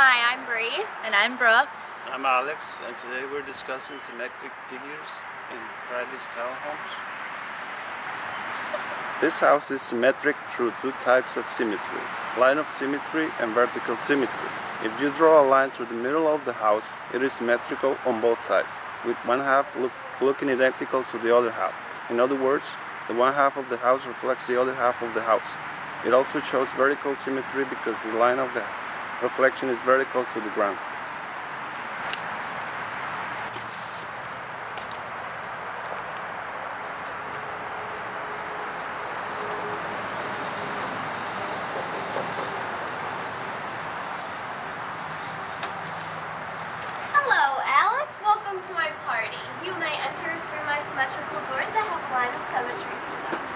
Hi, I'm Bree. And I'm Brooke. I'm Alex, and today we're discussing symmetric figures in prairie style homes. This house is symmetric through two types of symmetry, line of symmetry and vertical symmetry. If you draw a line through the middle of the house, it is symmetrical on both sides, with one half look, looking identical to the other half. In other words, the one half of the house reflects the other half of the house. It also shows vertical symmetry because the line of the reflection is vertical to the ground. Hello, Alex. Welcome to my party. You may enter through my symmetrical doors that have a line of symmetry through them.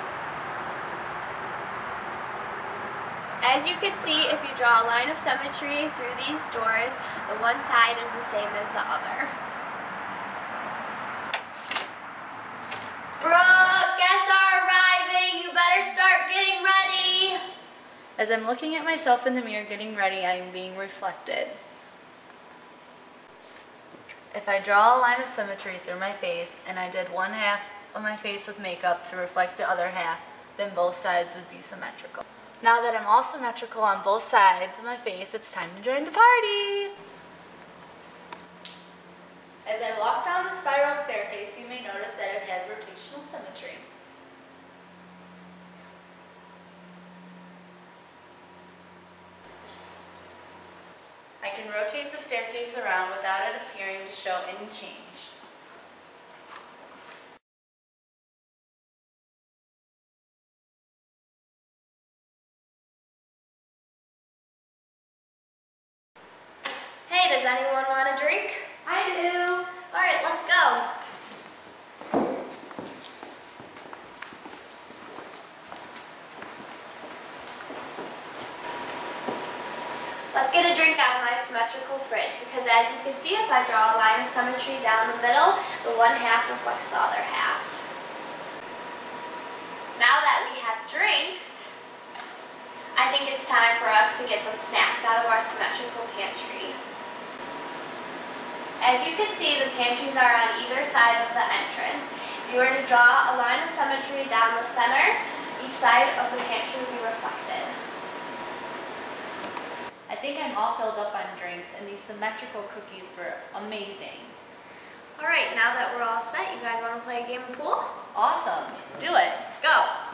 As you can see, if you draw a line of symmetry through these doors, the one side is the same as the other. Brooke, guests are arriving. You better start getting ready. As I'm looking at myself in the mirror getting ready, I am being reflected. If I draw a line of symmetry through my face and I did one half of my face with makeup to reflect the other half, then both sides would be symmetrical. Now that I'm all symmetrical on both sides of my face, it's time to join the party! As I walk down the spiral staircase, you may notice that it has rotational symmetry. I can rotate the staircase around without it appearing to show any change. Does anyone want a drink? I do! All right, let's go. Let's get a drink out of my symmetrical fridge because as you can see, if I draw a line of symmetry down the middle, the one half reflects the other half. Now that we have drinks, I think it's time for us to get some snacks out of our symmetrical. As you can see, the pantries are on either side of the entrance. If you were to draw a line of symmetry down the center, each side of the pantry would be reflected. I think I'm all filled up on drinks and these symmetrical cookies were amazing. All right, now that we're all set, you guys want to play a game of pool? Awesome, let's do it. Let's go.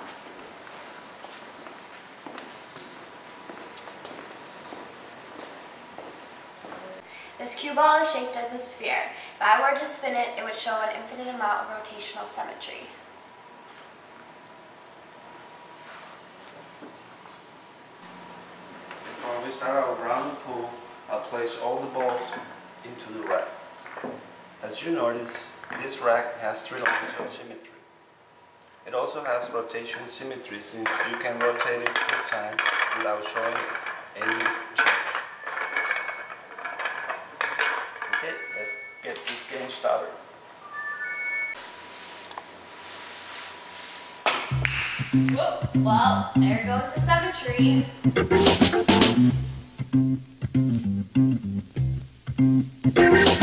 This cue ball is shaped as a sphere. If I were to spin it, it would show an infinite amount of rotational symmetry. Before we start our round pool, I'll place all the balls into the rack. As you notice, this rack has three lines of symmetry. It also has rotation symmetry since you can rotate it three times without showing any getting started. Whoop. Well, there goes the symmetry. tree.